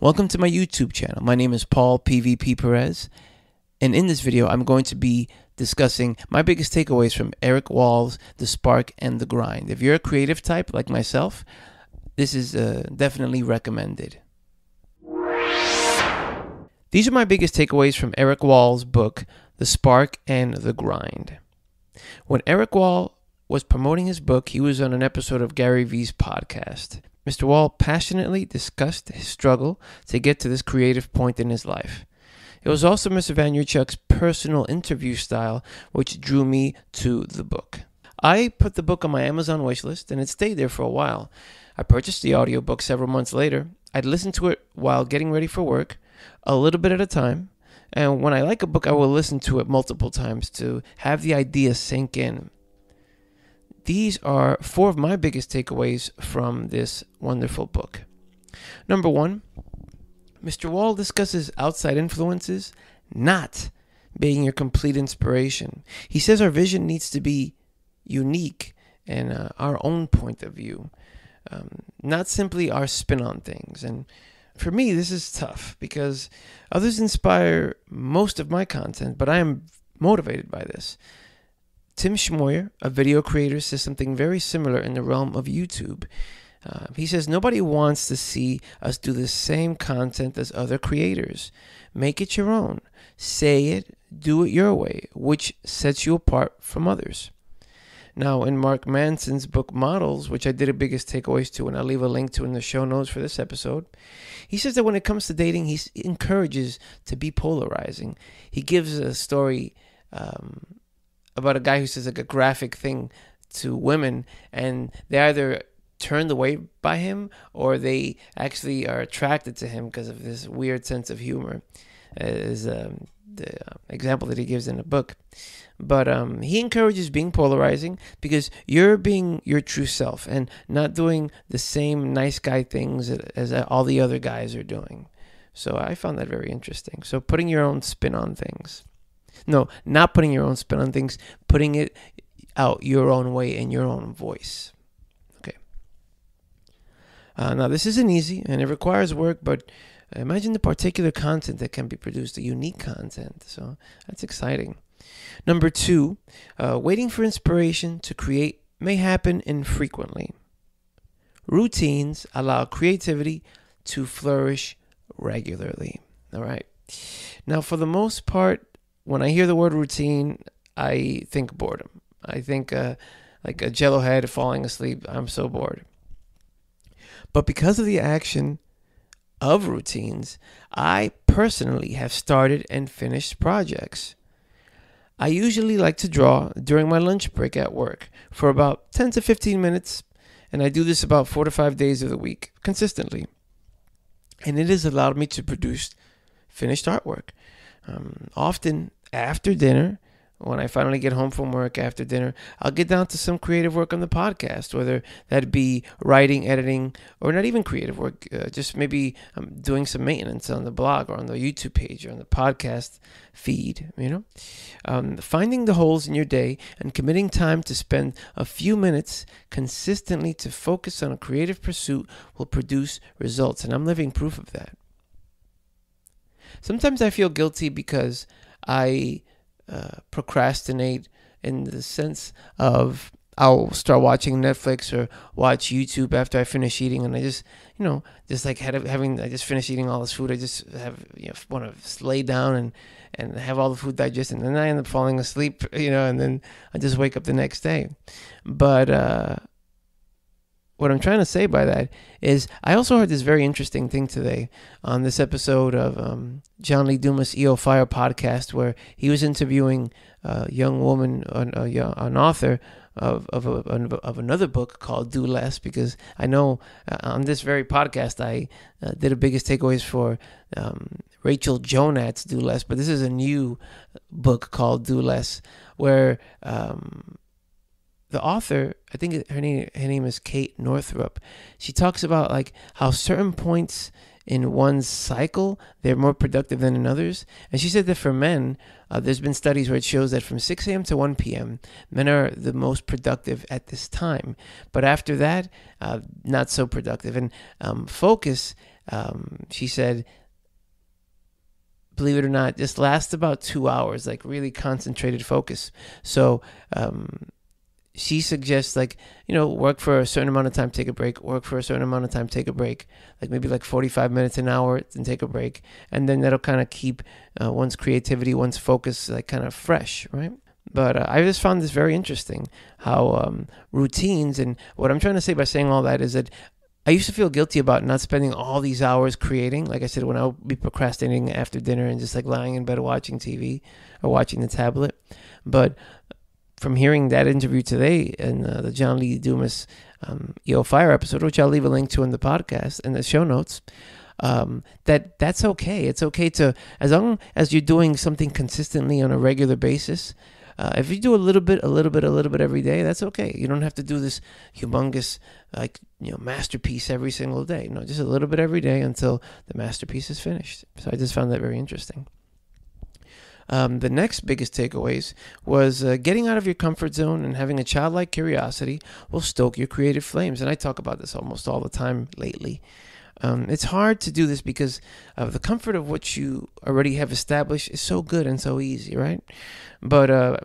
Welcome to my YouTube channel. My name is Paul PVP Perez, and in this video, I'm going to be discussing my biggest takeaways from Erik Wahl's, The Spark, and The Grind. If you're a creative type like myself, this is uh, definitely recommended. These are my biggest takeaways from Erik Wahl's book, The Spark and The Grind. When Erik Wahl was promoting his book, he was on an episode of Gary Vee's podcast. Mr. Wahl passionately discussed his struggle to get to this creative point in his life. It was also Mr. Vaynerchuk's personal interview style which drew me to the book. I put the book on my Amazon wishlist and it stayed there for a while. I purchased the audiobook several months later. I'd listen to it while getting ready for work, a little bit at a time. And when I like a book, I will listen to it multiple times to have the idea sink in. These are four of my biggest takeaways from this wonderful book. Number one, Mr. Wahl discusses outside influences not being your complete inspiration. He says our vision needs to be unique and uh, our own point of view, um, not simply our spin on things. And for me, this is tough because others inspire most of my content, but I am motivated by this. Tim Schmoyer, a video creator, says something very similar in the realm of YouTube. Uh, he says nobody wants to see us do the same content as other creators. Make it your own. Say it, do it your way, which sets you apart from others. Now, in Mark Manson's book Models, which I did a biggest takeaways to, and I'll leave a link to in the show notes for this episode, he says that when it comes to dating, he encourages to be polarizing. He gives a story um, about a guy who says like a graphic thing to women, and they either turned away by him or they actually are attracted to him because of this weird sense of humor. Is um, the uh, example that he gives in the book. But um, he encourages being polarizing because you're being your true self and not doing the same nice guy things as all the other guys are doing. So I found that very interesting. So putting your own spin on things. No, not putting your own spin on things, putting it out your own way in your own voice. Okay. Uh, now, this isn't easy and it requires work, but imagine the particular content that can be produced, the unique content. So that's exciting. Number two, uh, waiting for inspiration to create may happen infrequently. Routines allow creativity to flourish regularly. All right. Now, for the most part, when I hear the word routine, I think boredom. I think uh, like a jello head falling asleep. I'm so bored. But because of the action of routines, I personally have started and finished projects. I usually like to draw during my lunch break at work for about 10 to 15 minutes, and I do this about four to five days of the week consistently. And it has allowed me to produce finished artwork. Um, often after dinner, when I finally get home from work after dinner, I'll get down to some creative work on the podcast, whether that be writing, editing, or not even creative work, uh, just maybe I'm doing some maintenance on the blog or on the YouTube page or on the podcast feed, you know? Um, finding the holes in your day and committing time to spend a few minutes consistently to focus on a creative pursuit will produce results, and I'm living proof of that. Sometimes I feel guilty because I uh, procrastinate in the sense of I'll start watching Netflix or watch YouTube after I finish eating, and I just, you know, just like had having I just finished eating all this food, I just have you know want to lay down and and have all the food digested, and then I end up falling asleep, you know, and then I just wake up the next day. But uh, what I'm trying to say by that is I also heard this very interesting thing today on this episode of um, John Lee Dumas EO Fire podcast where he was interviewing a young woman, an, an author of of, a, of another book called Do Less because I know uh, on this very podcast I uh, did a biggest takeaways for um, Rachel Jonat's Do Less, but this is a new book called Do Less where um, the author, I think her name her name is Kate Northrup. She talks about like how certain points in one's cycle they're more productive than in others, and she said that for men, uh, there's been studies where it shows that from 6 a.m. to 1 p.m., men are the most productive at this time, but after that, uh, not so productive. And um, focus Um, she said, believe it or not, this lasts about two hours, like really concentrated focus. So um, she suggests like you know work for a certain amount of time take a break work for a certain amount of time take a break like maybe like 45 minutes an hour and take a break and then that'll kind of keep uh, one's creativity one's focus like kind of fresh right but uh, i just found this very interesting how um, routines and what i'm trying to say by saying all that is that I used to feel guilty about not spending all these hours creating. Like I said, when I would be procrastinating after dinner and just like lying in bed watching TV or watching the tablet. But from hearing that interview today in uh, the John Lee Dumas um, EO Fire episode, which I'll leave a link to in the podcast in the show notes, um, that that's okay. It's okay to as long as you're doing something consistently on a regular basis. Uh, if you do a little bit, a little bit, a little bit every day, that's okay. You don't have to do this humongous, like you know, masterpiece every single day. No, just a little bit every day until the masterpiece is finished. So I just found that very interesting. Um, the next biggest takeaways was uh, getting out of your comfort zone and having a childlike curiosity will stoke your creative flames. And I talk about this almost all the time lately. Um, it's hard to do this because of the comfort of what you already have established is so good and so easy, right? But uh,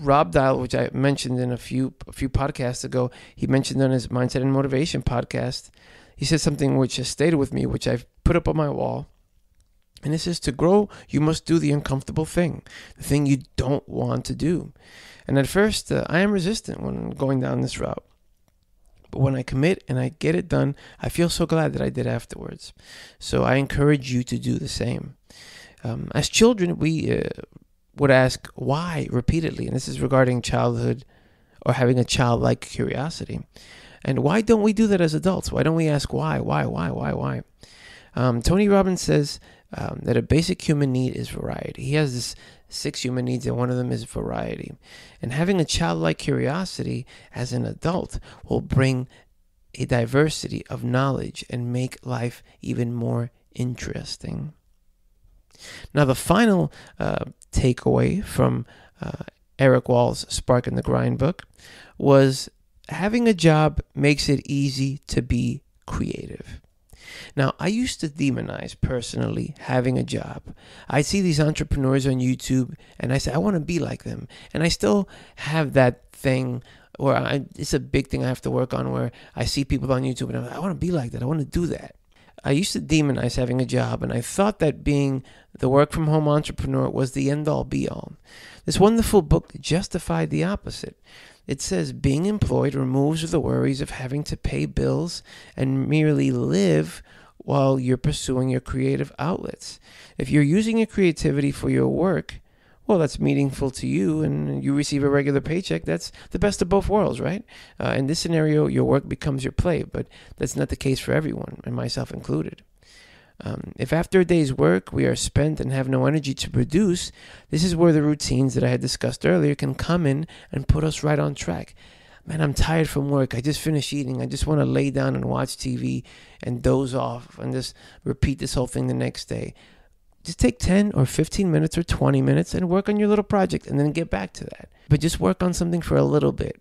Rob Dial, which I mentioned in a few a few podcasts ago, he mentioned on his Mindset and Motivation podcast. He said something which has stayed with me, which I've put up on my wall. And this is to grow, you must do the uncomfortable thing, the thing you don't want to do. And at first, uh, I am resistant when going down this route. But when I commit and I get it done, I feel so glad that I did afterwards. So I encourage you to do the same. Um, as children, we uh, would ask why repeatedly, and this is regarding childhood or having a childlike curiosity. And why don't we do that as adults? Why don't we ask why, why, why, why, why? Um, Tony Robbins says um, that a basic human need is variety. He has this six human needs, and one of them is variety. And having a childlike curiosity as an adult will bring a diversity of knowledge and make life even more interesting. Now, the final uh, takeaway from uh, Erik Wahl's Spark and the Grind book was having a job makes it easy to be creative. Now, I used to demonize personally having a job. I see these entrepreneurs on YouTube and I say, I want to be like them. And I still have that thing where I, it's a big thing I have to work on where I see people on YouTube and I'm like, I want to be like that. I want to do that. I used to demonize having a job, and I thought that being the work from home entrepreneur was the end all be all. This wonderful book justified the opposite. It says being employed removes the worries of having to pay bills and merely live while you're pursuing your creative outlets. If you're using your creativity for your work, well, that's meaningful to you and you receive a regular paycheck. That's the best of both worlds, right? Uh, in this scenario, your work becomes your play, but that's not the case for everyone, and myself included. Um, if after a day's work we are spent and have no energy to produce, this is where the routines that I had discussed earlier can come in and put us right on track. Man, I'm tired from work. I just finished eating. I just want to lay down and watch TV and doze off and just repeat this whole thing the next day. Just take 10 or 15 minutes or 20 minutes and work on your little project and then get back to that. But just work on something for a little bit.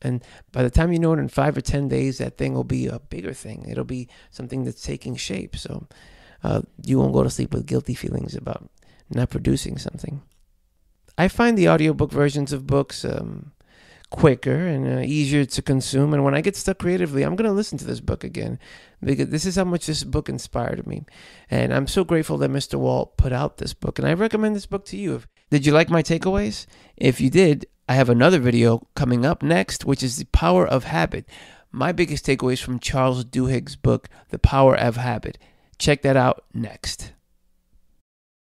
And by the time you know it, in five or 10 days, that thing will be a bigger thing. It'll be something that's taking shape. So uh, you won't go to sleep with guilty feelings about not producing something. I find the audiobook versions of books um, quicker and uh, easier to consume. And when I get stuck creatively, I'm going to listen to this book again because this is how much this book inspired me. And I'm so grateful that Mr. Walt put out this book. And I recommend this book to you. Did you like my takeaways? If you did, I have another video coming up next, which is the power of habit. My biggest takeaways from Charles Duhigg's book, The Power of Habit. Check that out next.